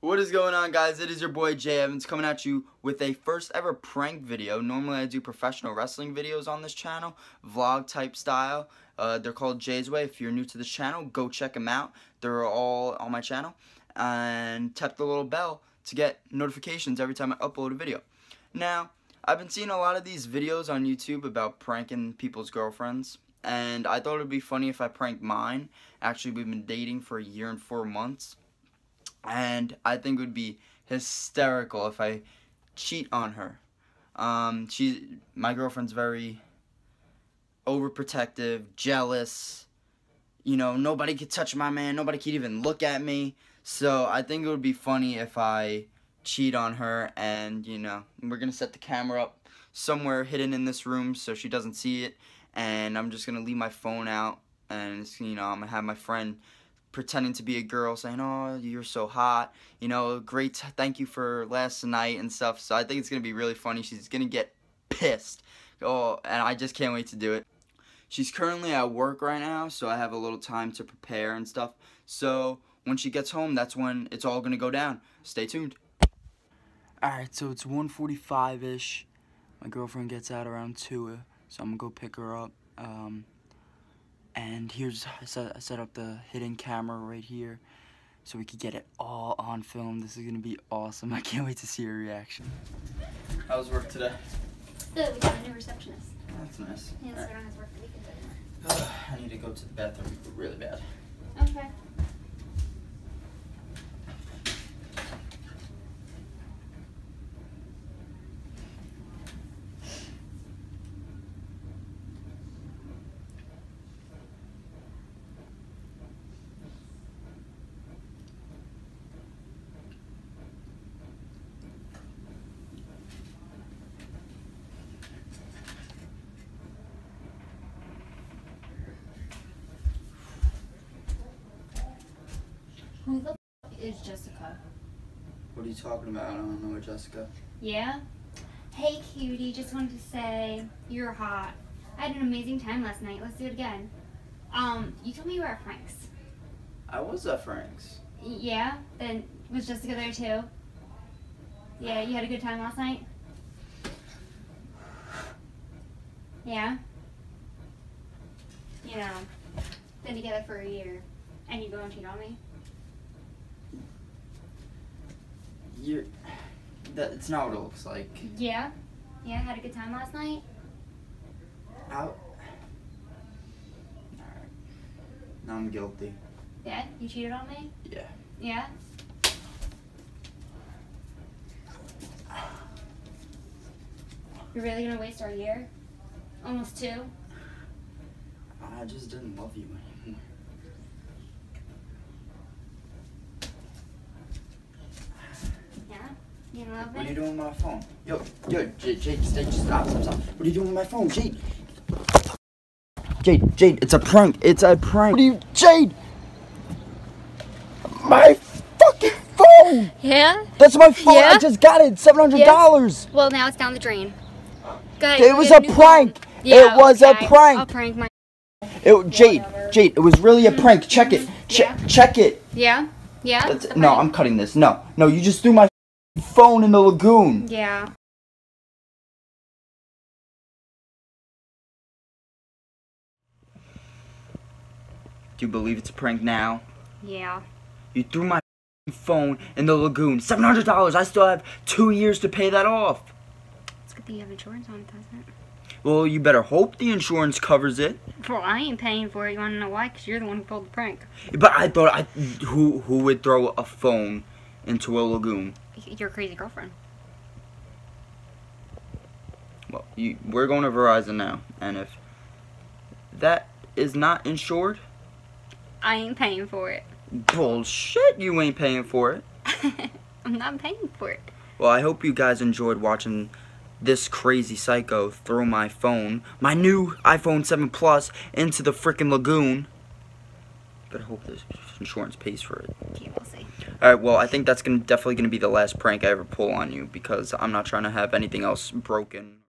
What is going on guys? It is your boy Jay Evans coming at you with a first ever prank video. Normally I do professional wrestling videos on this channel, vlog type style. Uh, they're called Jay's Way. If you're new to this channel, go check them out. They're all on my channel. And tap the little bell to get notifications every time I upload a video. Now, I've been seeing a lot of these videos on YouTube about pranking people's girlfriends. And I thought it would be funny if I pranked mine. Actually, we've been dating for a year and four months and I think it would be hysterical if I cheat on her. Um, she, my girlfriend's very overprotective, jealous. You know, nobody could touch my man. Nobody could even look at me. So I think it would be funny if I cheat on her, and you know, we're gonna set the camera up somewhere hidden in this room so she doesn't see it, and I'm just gonna leave my phone out, and you know, I'm gonna have my friend pretending to be a girl saying, oh, you're so hot, you know, great, thank you for last night and stuff. So I think it's to be really funny. She's to get pissed. Oh, and I just can't wait to do it. She's currently at work right now, so I have a little time to prepare and stuff. So when she gets home, that's when it's all to go down. Stay tuned. Alright, so it's 1.45ish. My girlfriend gets out around 2, so I'm to go pick her up. Um, and here's I set, I set up the hidden camera right here so we could get it all on film. This is gonna be awesome. I can't wait to see your reaction. How was work today? Good, we got a new receptionist. That's nice. Yeah, so right. I don't have to work the weekends anymore. I need to go to the bathroom really bad. Okay. Who the f- is Jessica? What are you talking about? I don't know, Jessica. Yeah? Hey cutie, just wanted to say you're hot. I had an amazing time last night. Let's do it again. Um, you told me you were at Frank's. I was at Frank's. Yeah? Then was Jessica there too? Yeah, you had a good time last night? Yeah? You know, been together for a year and you go and cheat on me? You're. That, it's not what it looks like. Yeah? Yeah, I had a good time last night? Out. Alright. Now I'm guilty. Yeah? You cheated on me? Yeah. Yeah? You're really gonna waste our year? Almost two? I just didn't love you anymore. Yeah? You don't love What are you doing with my phone? Yo, yo, Jade, Jade, Jade, stop, stop, stop. What are you doing with my phone, Jade? Jade, Jade, it's a prank. It's a prank. What are you, Jade? My fucking phone. Yeah? That's my phone. Yeah? I just got it. Seven hundred dollars. Well, now it's down the drain. It was a prank. phone. Yeah, It was a prank. I'll prank my. It, Jade, whatever. Jade, it was really a prank. Check it. Che- Yeah. Check it. Yeah? Yeah? No. I'm cutting this. No, no, you just threw my phone in the lagoon. Yeah. Do you believe it's a prank now? Yeah. You threw my phone in the lagoon. Seven hundred dollars. I still have two years to pay that off. It's good that you have insurance on it, doesn't it? Well, you better hope the insurance covers it. Well, I ain't paying for it. You want to know why? Because you're the one who pulled the prank. But I thought I who who would throw a phone into a lagoon? Your crazy girlfriend. Well, you, we're going to Verizon now, and if that is not insured, I ain't paying for it. bullshit. You ain't paying for it. I'm not paying for it. Well, I hope you guys enjoyed watching this crazy psycho throw my phone, my new iPhone 7 Plus, into the freaking lagoon. But I hope this insurance pays for it. Okay, we'll see. Alright, well, I think that's gonna definitely gonna be the last prank I ever pull on you because I'm not trying to have anything else broken.